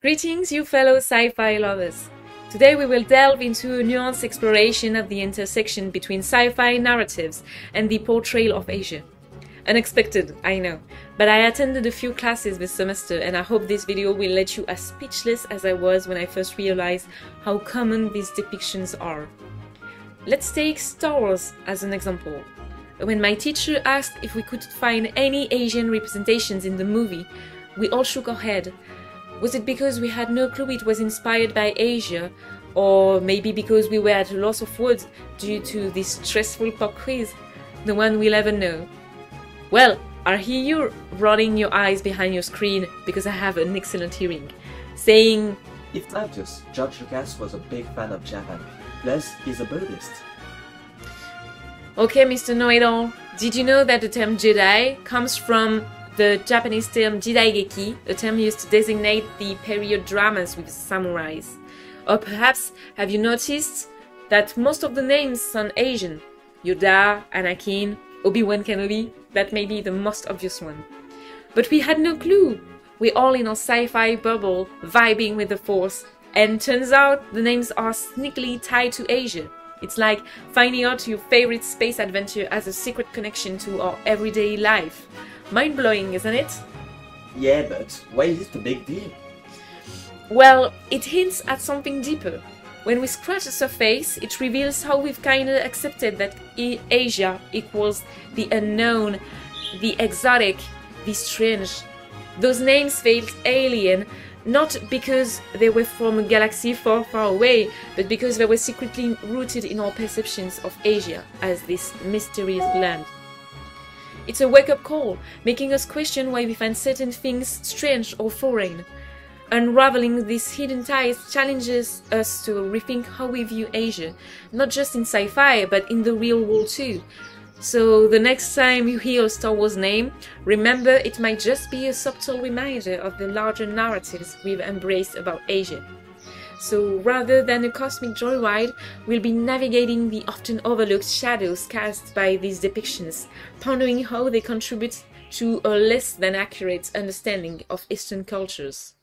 Greetings, you fellow sci fi lovers! Today we will delve into a nuanced exploration of the intersection between sci fi narratives and the portrayal of Asia. Unexpected, I know, but I attended a few classes this semester and I hope this video will let you as speechless as I was when I first realized how common these depictions are. Let's take Star Wars as an example. When my teacher asked if we could find any Asian representations in the movie, we all shook our head was it because we had no clue it was inspired by Asia? Or maybe because we were at a loss of words due to this stressful pop quiz? No one will ever know. Well, I hear you rolling your eyes behind your screen because I have an excellent hearing, saying, If not just, George Lucas was a big fan of Japan. Plus, he's a Buddhist. Okay, Mr. Know-it-all, did you know that the term Jedi comes from the Japanese term jidaigeki, a term used to designate the period dramas with samurais. Or perhaps have you noticed that most of the names sound Asian? Yoda, Anakin, Obi-Wan Kenobi, that may be the most obvious one. But we had no clue. We're all in our sci-fi bubble, vibing with the force, and turns out the names are sneakily tied to Asia. It's like finding out your favorite space adventure has a secret connection to our everyday life. Mind blowing, isn't it? Yeah, but why is it a big deal? Well, it hints at something deeper. When we scratch the surface, it reveals how we've kinda accepted that Asia equals the unknown, the exotic, the strange. Those names felt alien, not because they were from a galaxy far, far away, but because they were secretly rooted in our perceptions of Asia as this mysterious land. It's a wake up call, making us question why we find certain things strange or foreign. Unraveling these hidden ties challenges us to rethink how we view Asia, not just in sci fi, but in the real world too. So, the next time you hear a Star Wars name, remember it might just be a subtle reminder of the larger narratives we've embraced about Asia. So rather than a cosmic joyride, we'll be navigating the often overlooked shadows cast by these depictions, pondering how they contribute to a less than accurate understanding of Eastern cultures.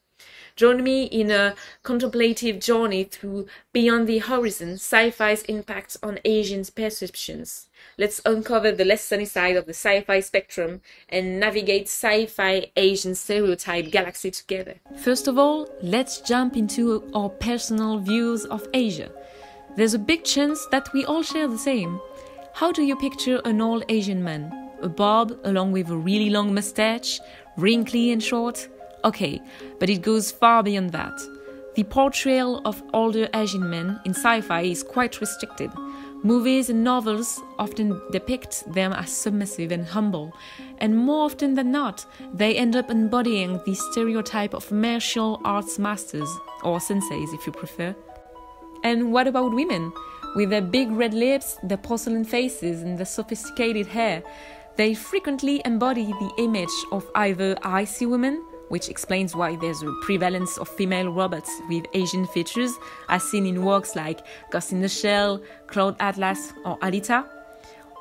Join me in a contemplative journey through Beyond the Horizon, sci-fi's impact on Asian perceptions. Let's uncover the less sunny side of the sci-fi spectrum and navigate sci-fi Asian stereotype galaxy together. First of all, let's jump into our personal views of Asia. There's a big chance that we all share the same. How do you picture an old Asian man? A bob along with a really long mustache, wrinkly and short? Okay, but it goes far beyond that. The portrayal of older Asian men in sci fi is quite restricted. Movies and novels often depict them as submissive and humble, and more often than not, they end up embodying the stereotype of martial arts masters, or senseis if you prefer. And what about women? With their big red lips, their porcelain faces, and their sophisticated hair, they frequently embody the image of either icy women which explains why there's a prevalence of female robots with Asian features, as seen in works like Ghost in the Shell, Cloud Atlas, or Alita,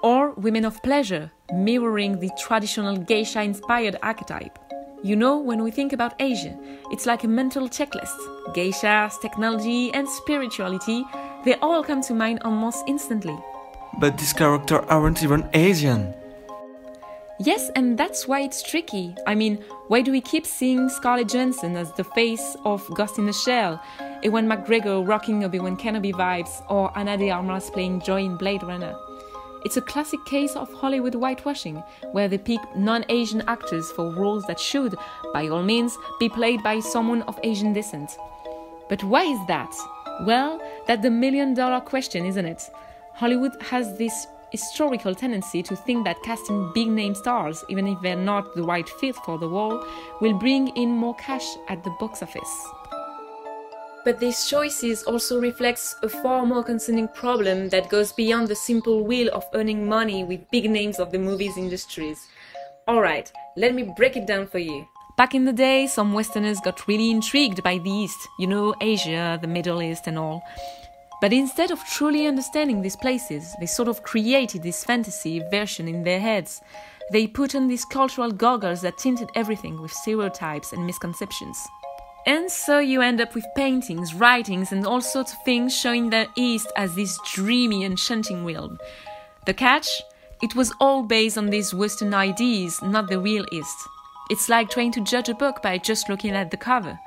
or women of pleasure, mirroring the traditional geisha inspired archetype. You know, when we think about Asia, it's like a mental checklist. Geishas, technology, and spirituality, they all come to mind almost instantly. But these characters aren't even Asian. Yes, and that's why it's tricky. I mean, why do we keep seeing Scarlett Johansson as the face of Ghost in the Shell, Ewan McGregor rocking Obi-Wan Kenobi vibes, or Ana de Armas playing Joi in Blade Runner? It's a classic case of Hollywood whitewashing, where they pick non-Asian actors for roles that should, by all means, be played by someone of Asian descent. But why is that? Well, that's the million dollar question, isn't it? Hollywood has this historical tendency to think that casting big name stars, even if they're not the right fit for the role, will bring in more cash at the box office. But these choices also reflects a far more concerning problem that goes beyond the simple will of earning money with big names of the movies industries. Alright, let me break it down for you. Back in the day, some Westerners got really intrigued by the East, you know, Asia, the Middle East, and all. But instead of truly understanding these places, they sort of created this fantasy version in their heads. They put on these cultural goggles that tinted everything with stereotypes and misconceptions. And so you end up with paintings, writings, and all sorts of things showing the East as this dreamy, enchanting realm. The catch? It was all based on these Western ideas, not the real East. It's like trying to judge a book by just looking at the cover.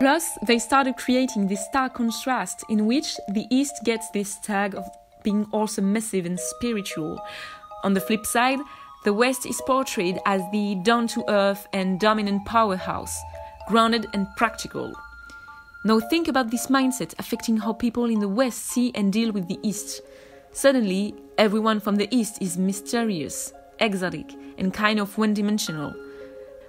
Plus, they started creating this stark contrast in which the East gets this tag of being also massive and spiritual. On the flip side, the West is portrayed as the down to earth and dominant powerhouse grounded and practical. Now think about this mindset affecting how people in the West see and deal with the East. Suddenly, everyone from the East is mysterious, exotic, and kind of one dimensional.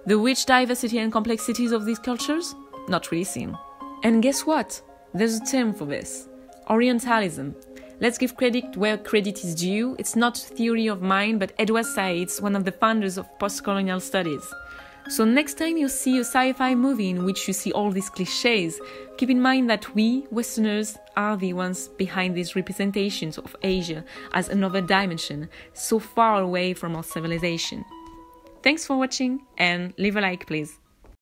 The rich diversity and complexities of these cultures? Not really seen. And guess what? There's a term for this Orientalism. Let's give credit where credit is due. It's not theory of mine, but Edward Said, one of the founders of postcolonial studies. So, next time you see a sci fi movie in which you see all these cliches, keep in mind that we, Westerners, are the ones behind these representations of Asia as another dimension, so far away from our civilization. Thanks for watching and leave a like, please.